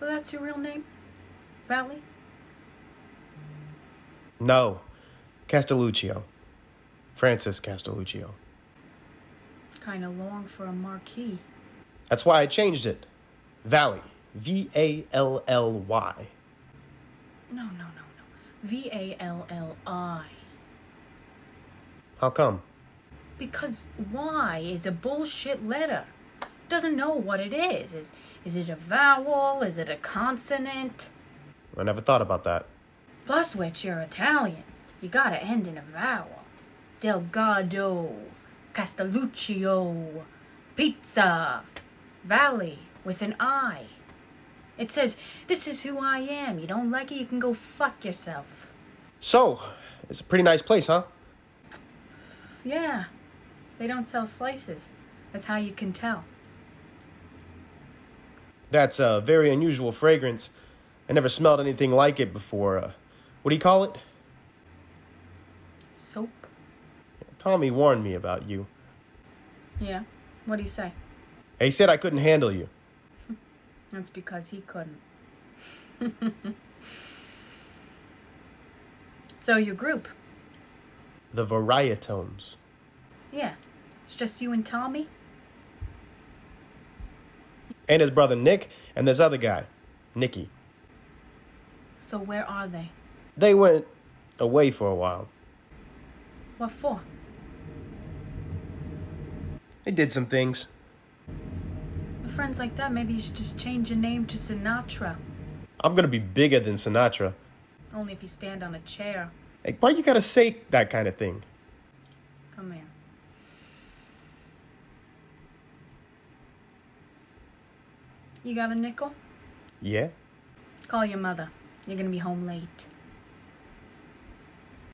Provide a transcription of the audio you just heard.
So that's your real name? Valli? No, Castelluccio. Francis Castelluccio. Kinda long for a marquee. That's why I changed it. Valli. V A L L Y. No, no, no, no. V A L L I. How come? Because Y is a bullshit letter. Doesn't know what it is. Is is it a vowel? Is it a consonant? I never thought about that. Plus which you're Italian. You gotta end in a vowel. Delgado, Castelluccio, pizza, Valli with an I. It says, This is who I am. You don't like it, you can go fuck yourself. So, it's a pretty nice place, huh? Yeah, they don't sell slices. That's how you can tell. That's a very unusual fragrance. I never smelled anything like it before. Uh, what do you call it? Soap? Tommy warned me about you. Yeah. What do you say? He said I couldn't handle you. That's because he couldn't. so, your group? The Variatones. Yeah. It's just you and Tommy? And his brother Nick, and this other guy, Nicky. So, where are they? They went away for a while. What for? They did some things. With friends like that, maybe you should just change your name to Sinatra. I'm gonna be bigger than Sinatra. Only if you stand on a chair. Hey, why you gotta say that kind of thing? Come here. You got a nickel? Yeah? Call your mother. You're gonna be home late.